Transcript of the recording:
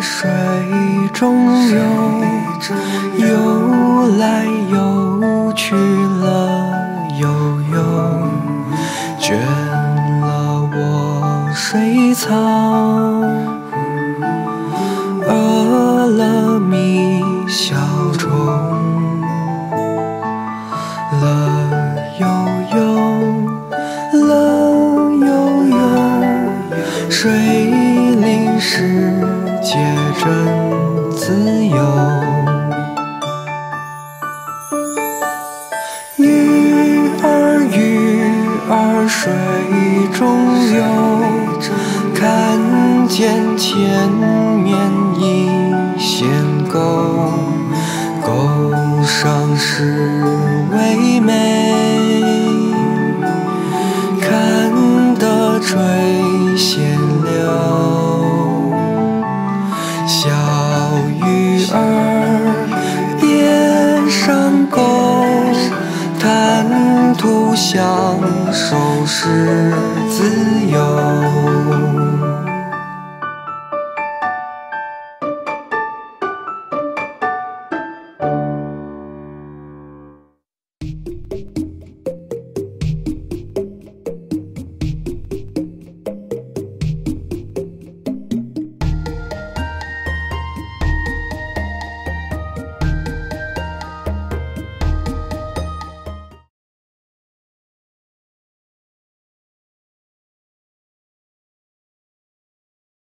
水中游，游来游去乐悠悠，倦了我水草，饿了觅小虫，乐悠悠，乐悠悠，界真自由。鱼儿鱼儿水中游，看见前面一线沟，沟上是唯美，看得垂小鱼儿也上钩，贪图享受是自由。